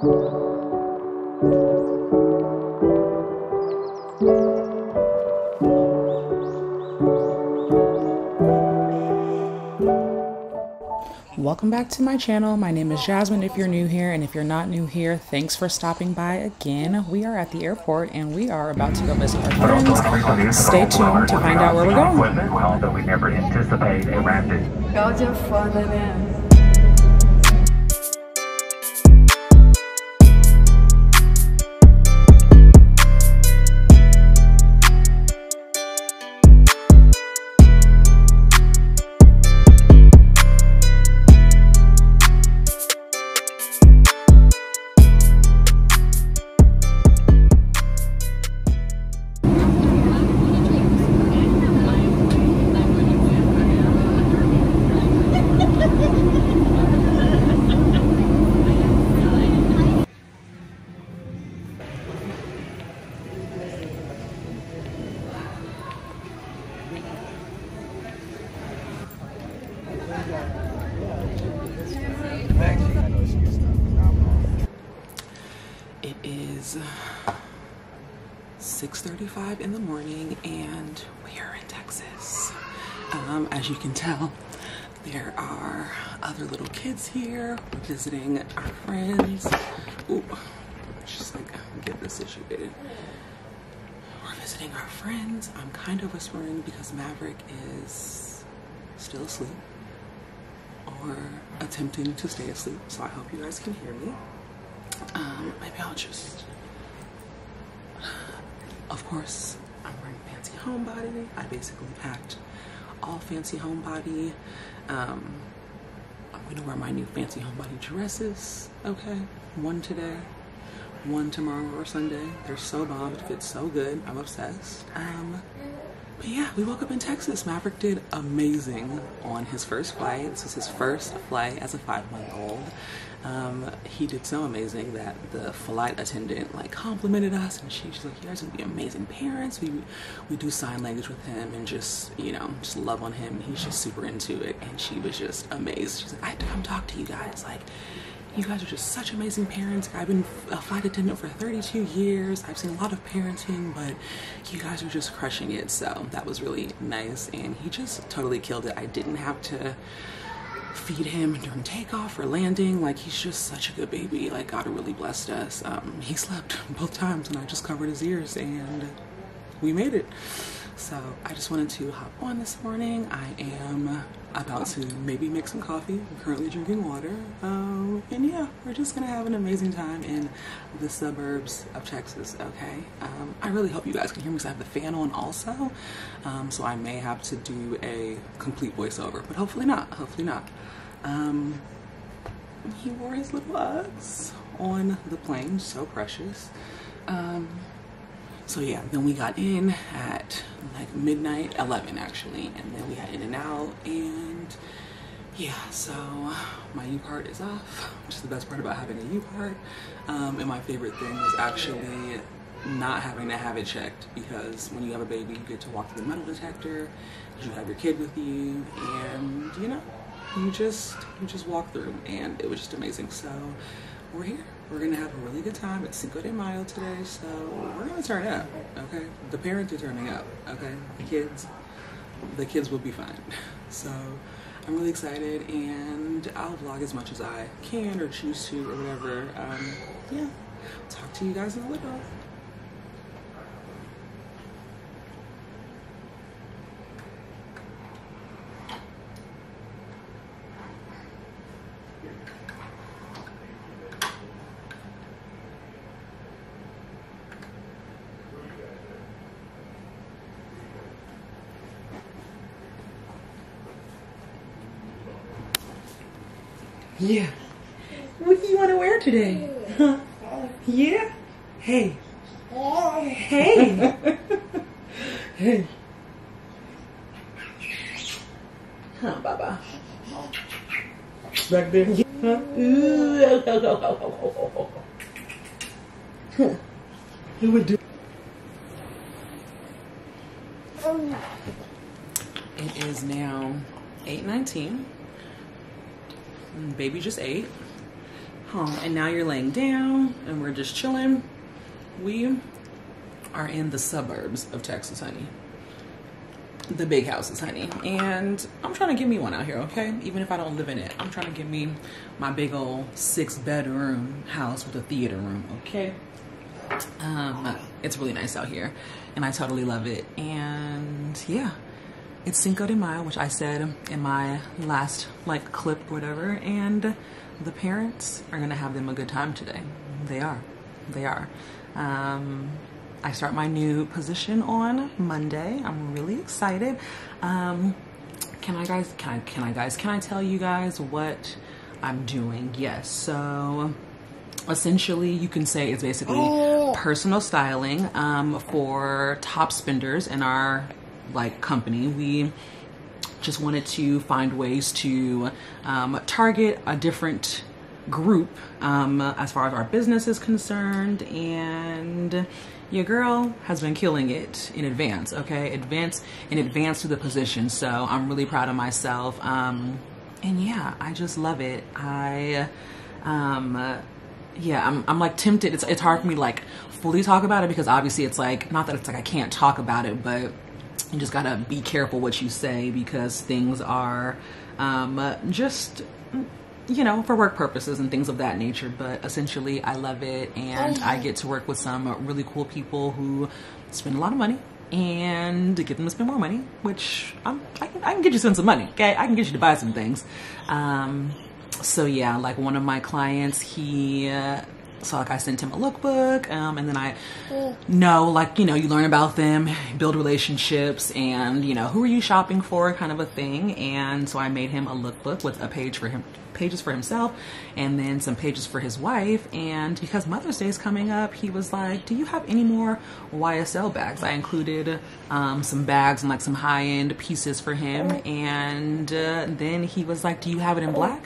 Welcome back to my channel. My name is Jazmyn if you're new here, and if you're not new here, thanks for stopping by again. We are at the airport and we are about to go visit our friends. Stay tuned to find out where we're going. Although we never anticipate a rapid 高就 fun can tell, there are other little kids here. We're visiting our friends. Ooh, just like get this situated. We're visiting our friends. I'm kind of whispering because Maverick is still asleep or attempting to stay asleep. So I hope you guys can hear me. Um, maybe I'll just. Of course, I'm wearing fancy homebody. I basically packed all fancy homebody. Um, I'm gonna wear my new fancy homebody dresses. Okay, one today, one tomorrow or Sunday. They're so bomb. It fits so good. I'm obsessed. Um, but yeah, we woke up in Texas. Maverick did amazing on his first flight. This was his first flight as a five month old. Um, he did so amazing that the flight attendant like complimented us and she was like, You guys would be amazing parents. We we do sign language with him and just, you know, just love on him. He's just super into it and she was just amazed. She's like, I have to come talk to you guys. Like you guys are just such amazing parents. I've been a flight attendant for 32 years. I've seen a lot of parenting, but you guys are just crushing it. So that was really nice. And he just totally killed it. I didn't have to feed him during takeoff or landing. Like he's just such a good baby. Like God really blessed us. Um, he slept both times and I just covered his ears and we made it. So I just wanted to hop on this morning. I am about to maybe make some coffee. I'm currently drinking water. Um, and yeah, we're just gonna have an amazing time in the suburbs of Texas, okay? Um, I really hope you guys can hear me because I have the fan on also. Um, so I may have to do a complete voiceover, but hopefully not, hopefully not. Um, he wore his little Uggs on the plane, so precious. So yeah, then we got in at like midnight, 11 actually, and then we had in and out, and yeah, so my U part is off, which is the best part about having a U part. Um, and my favorite thing was actually not having to have it checked because when you have a baby, you get to walk through the metal detector, you have your kid with you, and you know, you just you just walk through, and it was just amazing. So we're here. We're gonna have a really good time. It's Cinco de Mayo today, so we're gonna turn up. Okay, the parents are turning up. Okay, the kids, the kids will be fine. So I'm really excited, and I'll vlog as much as I can or choose to or whatever. Um, yeah, talk to you guys in a little. Yeah. What do you want to wear today? Huh? Yeah? Hey. Hey. hey. Huh, Baba? Back there? Huh? Ooh. Huh. Who would do? It is now 8.19. Baby just ate. Huh, and now you're laying down and we're just chilling. We are in the suburbs of Texas, honey. The big houses, honey. And I'm trying to get me one out here, okay? Even if I don't live in it. I'm trying to get me my big old six bedroom house with a theater room, okay? Um, it's really nice out here and I totally love it. And yeah, it's Cinco de Mayo, which I said in my last like clip or whatever. And the parents are gonna have them a good time today. They are, they are. Um, I start my new position on Monday. I'm really excited. Um, can I guys, can I, can I guys, can I tell you guys what I'm doing? Yes, so essentially you can say it's basically oh. personal styling um, for top spenders in our like company. We just wanted to find ways to um, target a different group um, as far as our business is concerned and your girl has been killing it in advance okay? Advance in advance to the position so i'm really proud of myself um, and yeah i just love it. I um, yeah I'm, I'm like tempted. It's, it's hard for me like fully talk about it because obviously it's like not that it's like i can't talk about it but you just gotta be careful what you say because things are um, just you know for work purposes and things of that nature. But essentially i love it and i get to work with some really cool people who spend a lot of money and get them to spend more money which I'm, I, can, I can get you some, some money okay? I can get you to buy some things. Um, so yeah like one of my clients he uh, so like I sent him a lookbook, um, and then I know like you know you learn about them, build relationships, and you know who are you shopping for, kind of a thing. And so I made him a lookbook with a page for him, pages for himself, and then some pages for his wife. And because Mother's Day is coming up, he was like, "Do you have any more YSL bags?" I included um, some bags and like some high end pieces for him, and uh, then he was like, "Do you have it in black?"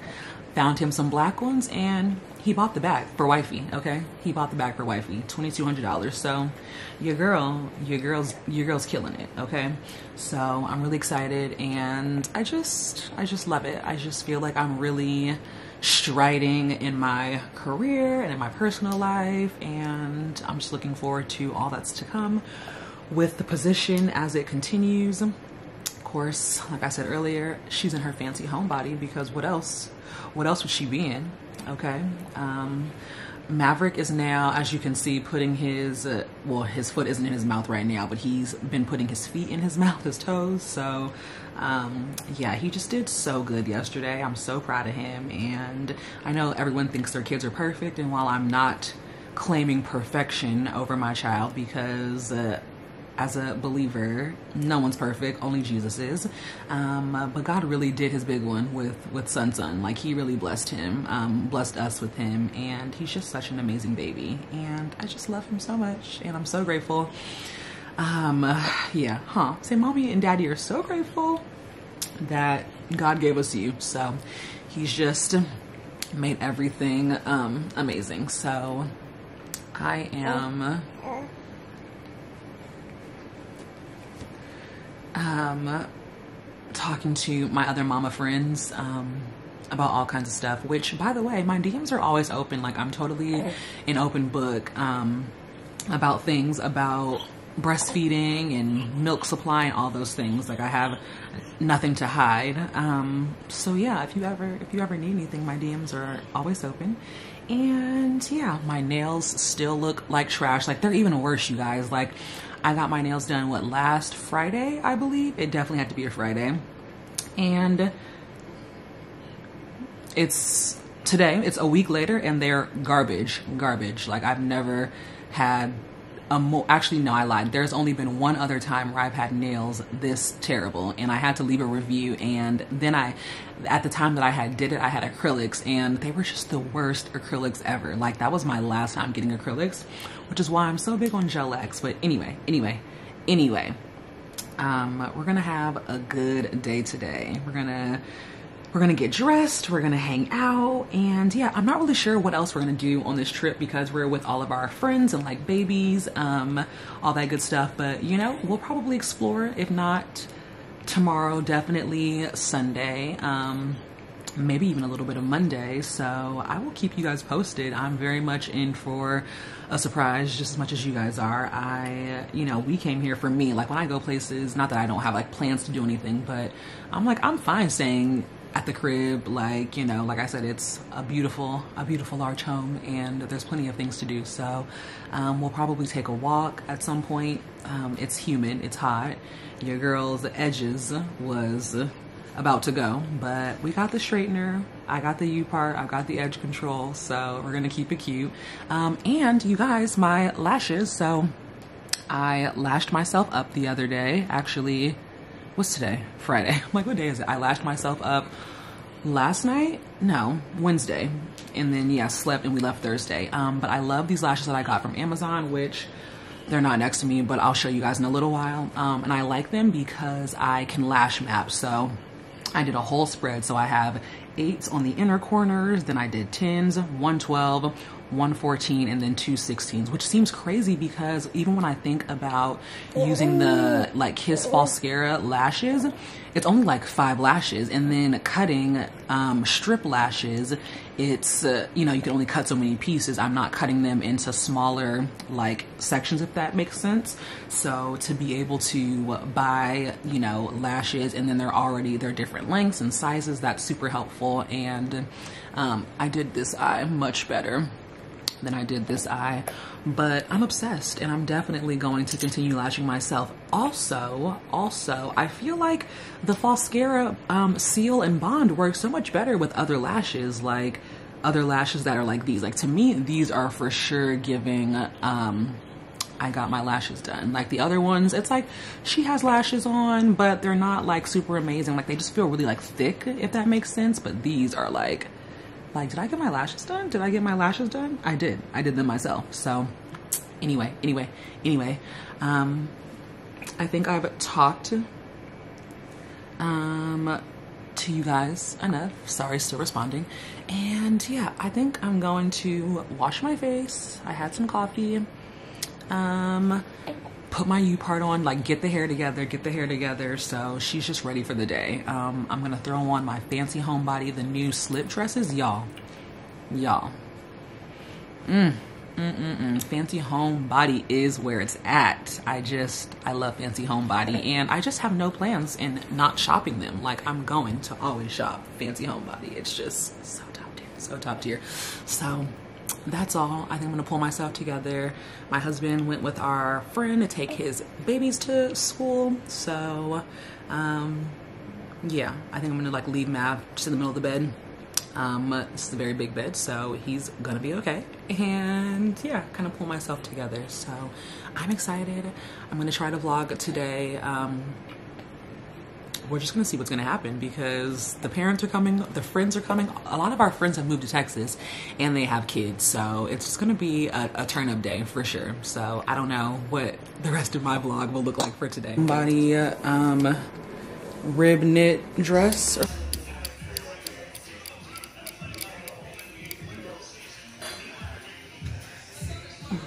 found him some black ones and he bought the bag for wifey okay he bought the bag for wifey $2200 so your girl your girl's your girl's killing it okay so i'm really excited and i just i just love it i just feel like i'm really striding in my career and in my personal life and i'm just looking forward to all that's to come with the position as it continues Of course, like I said earlier, she's in her fancy homebody because what else? What else would she be in? Okay. Um, Maverick is now, as you can see, putting his, uh, well, his foot isn't in his mouth right now, but he's been putting his feet in his mouth, his toes. So, um, yeah, he just did so good yesterday. I'm so proud of him. And I know everyone thinks their kids are perfect. And while I'm not claiming perfection over my child because uh, as a believer, no one's perfect, only Jesus is. Um, but God really did his big one with, with Sun Sun. Like, he really blessed him, um, blessed us with him, and he's just such an amazing baby. And I just love him so much, and I'm so grateful. Um, yeah, huh. Say, mommy and daddy are so grateful that God gave us you. So, he's just made everything um, amazing. So, I am um, talking to my other mama friends um, about all kinds of stuff. Which, by the way, my DMs are always open. Like I'm totally an open book um, about things about breastfeeding and milk supply and all those things. Like I have nothing to hide. Um, so yeah, if you ever if you ever need anything, my DMs are always open. And yeah, my nails still look like trash. Like they're even worse, you guys. Like I got my nails done, what, last Friday, I believe? It definitely had to be a Friday. And it's today, it's a week later, and they're garbage, garbage. Like, I've never had a mo actually no i lied. There's only been one other time where i've had nails this terrible and i had to leave a review and then i at the time that i had did it i had acrylics and they were just the worst acrylics ever. Like that was my last time getting acrylics which is why i'm so big on gel x but anyway anyway anyway um we're gonna have a good day today. We're gonna we're gonna get dressed, we're gonna hang out, and yeah, I'm not really sure what else we're gonna do on this trip because we're with all of our friends and like babies, um, all that good stuff. But you know, we'll probably explore, if not tomorrow, definitely Sunday. Um, maybe even a little bit of Monday. So I will keep you guys posted. I'm very much in for a surprise just as much as you guys are. I, you know, we came here for me. Like when I go places, not that I don't have like plans to do anything, but I'm like, I'm fine staying at the crib. Like, you know, like I said, it's a beautiful, a beautiful large home and there's plenty of things to do. So um, we'll probably take a walk at some point. Um, it's humid, it's hot. Your girl's edges was about to go, but we got the straightener. I got the U part, I got the edge control, so we're gonna keep it cute. Um, and you guys, my lashes, so I lashed myself up the other day. Actually, what's today? Friday. I'm like, what day is it? I lashed myself up last night? No, Wednesday. And then, yeah, slept and we left Thursday. Um, but I love these lashes that I got from Amazon, which they're not next to me, but I'll show you guys in a little while. Um, and I like them because I can lash map. So I did a whole spread. So I have eights on the inner corners, then I did 10s, 112, 114, and then two 16s, which seems crazy because even when I think about using the like Kiss Falscara lashes, it's only like five lashes. And then cutting um, strip lashes, it's, uh, you know, you can only cut so many pieces. I'm not cutting them into smaller like sections, if that makes sense. So to be able to buy, you know, lashes and then they're already, they're different lengths and sizes, that's super helpful. And um, I did this eye much better than I did this eye, but I'm obsessed and I'm definitely going to continue lashing myself. Also, also, I feel like the Falscara um, seal and bond works so much better with other lashes, like other lashes that are like these. Like to me, these are for sure giving, um, I got my lashes done. Like the other ones, it's like she has lashes on, but they're not like super amazing. Like they just feel really like thick, if that makes sense. But these are like like, did I get my lashes done? Did I get my lashes done? I did. I did them myself. So anyway, anyway, anyway, um, I think I've talked um, to you guys enough. Sorry, still responding. And yeah, I think I'm going to wash my face. I had some coffee. Um, put my U part on, like get the hair together, get the hair together. So she's just ready for the day. Um, I'm gonna throw on my fancy homebody, the new slip dresses, y'all, y'all. Mm, mm, mm, mm. Fancy homebody is where it's at. I just, I love fancy homebody, and I just have no plans in not shopping them. Like I'm going to always shop fancy homebody. It's just so top tier, so top tier. So that's all. I think I'm gonna pull myself together. My husband went with our friend to take his babies to school. So, um, yeah, I think I'm gonna like leave Mav just in the middle of the bed. Um, it's a very big bed, so he's gonna be okay. And yeah, kind of pull myself together. So I'm excited. I'm gonna try to vlog today. Um, we're just gonna see what's gonna happen because the parents are coming, the friends are coming. A lot of our friends have moved to Texas and they have kids, so it's just gonna be a, a turn up day for sure. So I don't know what the rest of my vlog will look like for today. Body um, rib knit dress.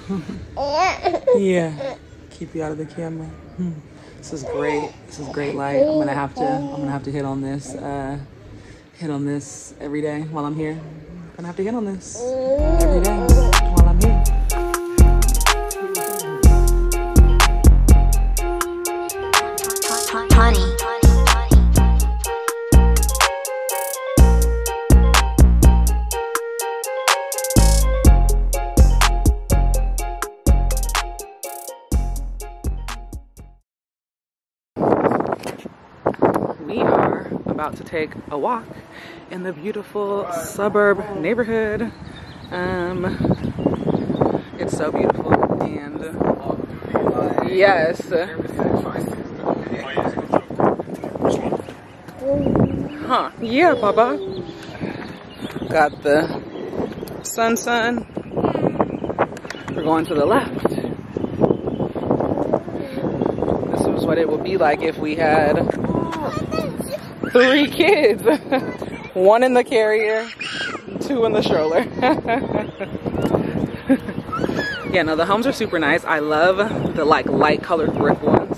yeah, keep you out of the camera. This is great. This is great light. I'm gonna have to. I'm gonna have to hit on this. Uh, hit on this every day while I'm here. I'm gonna have to hit on this every day about to take a walk in the beautiful suburb neighborhood. Um, it's so beautiful and yes. Huh? Yeah, Papa. Got the sun, sun. We're going to the left. This is what it would be like if we had three kids. One in the carrier, two in the stroller. yeah, no, the homes are super nice. I love the like light colored brick ones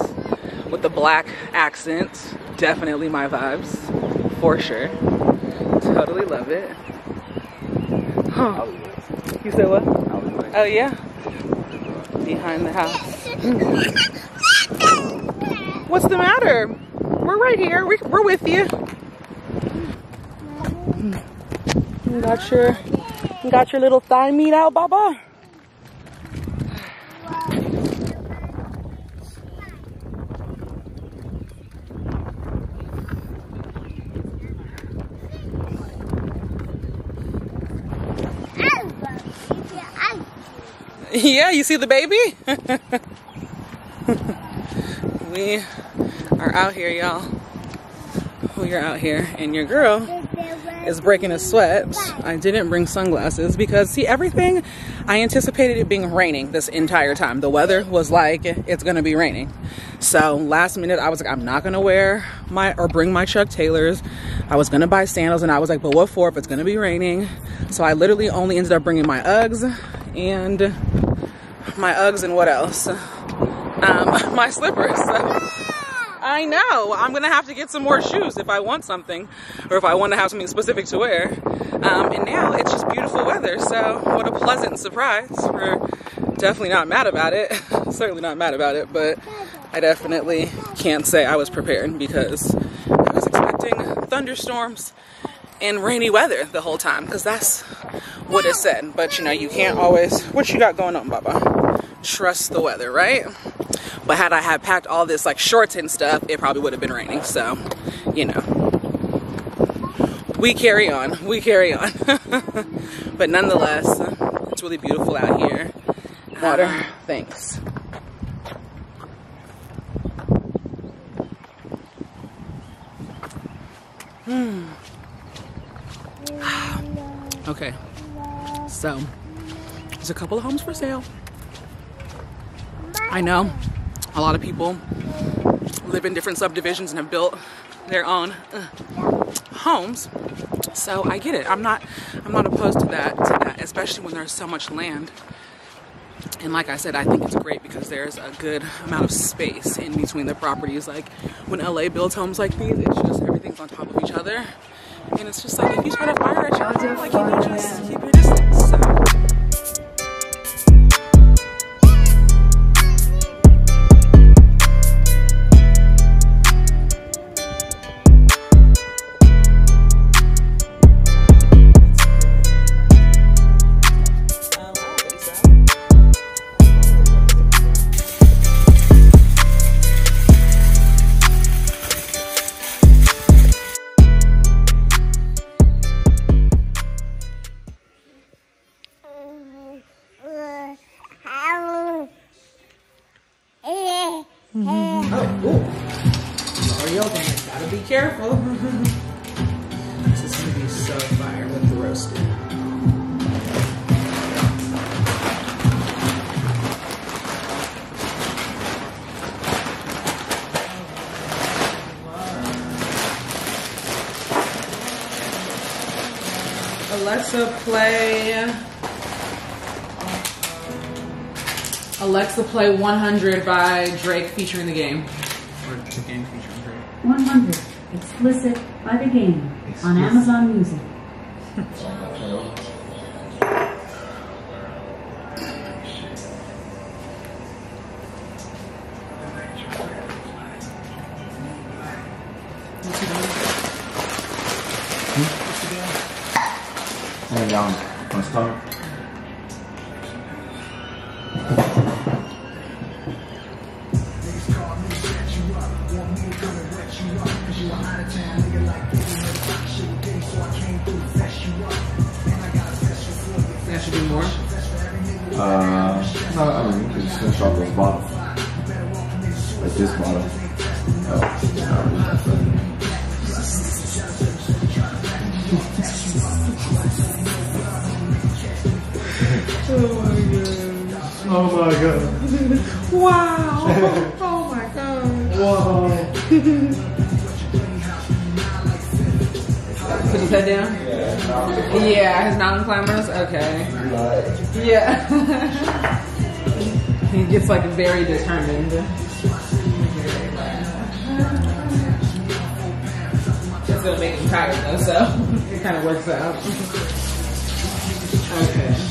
with the black accents. Definitely my vibes, for sure. totally love it. Huh. You said what? Oh yeah? Behind the house. What's the matter? We're right here. We, we're with you. You got your, you got your little thigh meat out, Baba? Yeah, you see the baby? we are out here, y'all. We are out here, and your girl is breaking a sweat. I didn't bring sunglasses because, see, everything I anticipated it being raining this entire time. The weather was like it's gonna be raining. So last minute, I was like, I'm not gonna wear my or bring my Chuck Taylors. I was gonna buy sandals, and I was like, but what for if it's gonna be raining? So I literally only ended up bringing my Uggs and my Uggs and what else? Um, my slippers. So I know. I'm gonna have to get some more shoes if I want something, or if I want to have something specific to wear. Um, and now it's just beautiful weather, so what a pleasant surprise. We're definitely not mad about it. Certainly not mad about it, but I definitely can't say I was prepared because I was expecting thunderstorms and rainy weather the whole time because that's what it said. But you know, you can't always. What you got going on, Baba? Trust the weather, right? But had I had packed all this like shorts and stuff, it probably would have been raining. So, you know, we carry on. We carry on. but nonetheless, it's really beautiful out here. Water. Thanks. Hmm. Okay. So, there's a couple of homes for sale. I know a lot of people live in different subdivisions and have built their own uh, homes. So I get it. I'm not I'm not opposed to that to that, especially when there's so much land. And like I said, I think it's great because there's a good amount of space in between the properties. Like when LA builds homes like these, it's just everything's on top of each other. And it's just like if you try to fire at your like you just keep your Alexa, play 100 by Drake featuring the game. Or the game featuring Drake. 100 explicit by the game on Amazon Music. What's he doing? What's he doing? Hey, down. Want to start? Oh my god. Wow! oh my god! Wow. Put his head down? Yeah, his mountain climbers? Okay. Yeah. he gets like very determined. It's gonna make him tired though, so. it kind of works out. okay.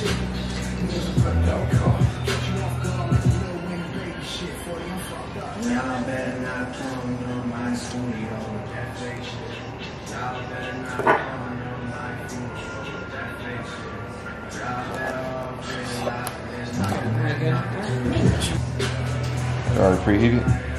Nothing.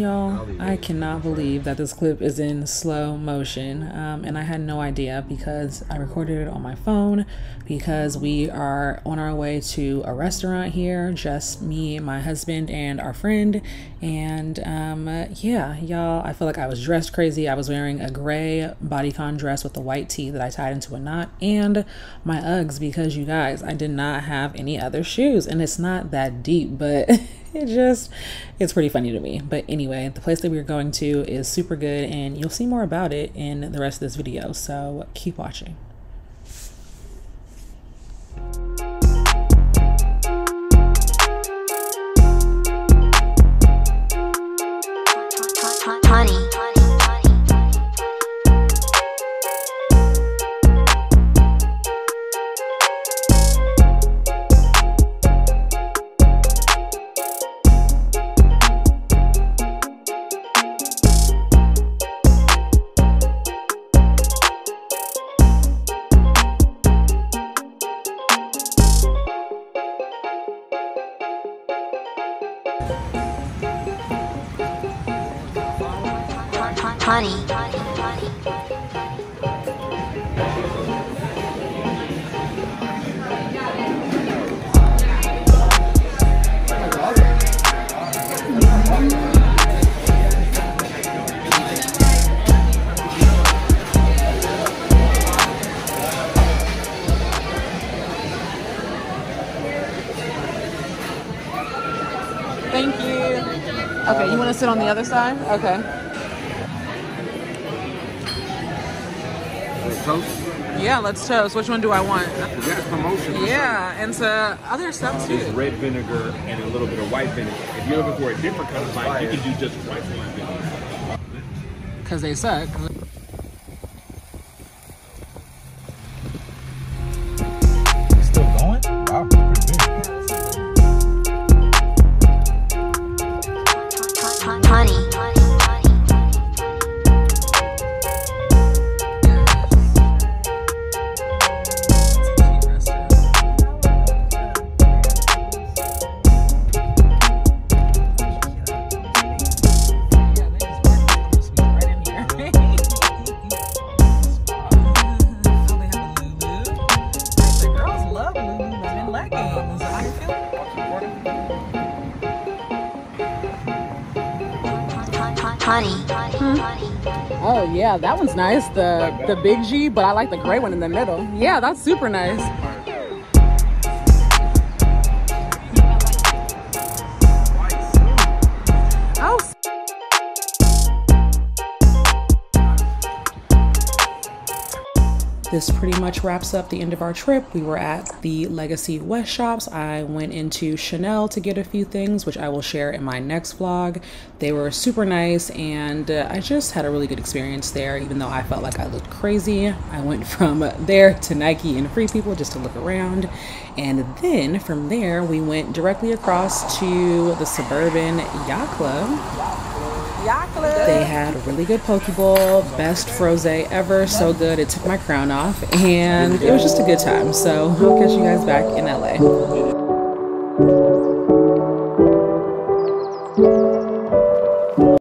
Y'all, I cannot believe that this clip is in slow motion. Um, and I had no idea because I recorded it on my phone because we are on our way to a restaurant here, just me, my husband, and our friend. And um, yeah, y'all, I feel like I was dressed crazy. I was wearing a gray bodycon dress with a white tee that I tied into a knot and my Uggs because you guys, I did not have any other shoes. And it's not that deep, but. it just it's pretty funny to me. But anyway the place that we're going to is super good and you'll see more about it in the rest of this video. So keep watching sit on the other side okay Toast? yeah let's toast which one do i want got promotion. yeah and to other stuff There's too red vinegar and a little bit of white vinegar. If you're looking for a different kind of vibe, you can do just white wine vinegar. because they suck one's nice. The the big G, but I like the gray one in the middle. Yeah, that's super nice. This pretty much wraps up the end of our trip. We were at the Legacy West shops. I went into Chanel to get a few things, which I will share in my next vlog. They were super nice, and uh, I just had a really good experience there, even though I felt like I looked crazy. I went from there to Nike and Free People just to look around. And then from there, we went directly across to the Suburban Yacht Club. They had a really good poke bowl, best froze ever, so good it took my crown off, and it was just a good time. So I'll catch you guys back in LA.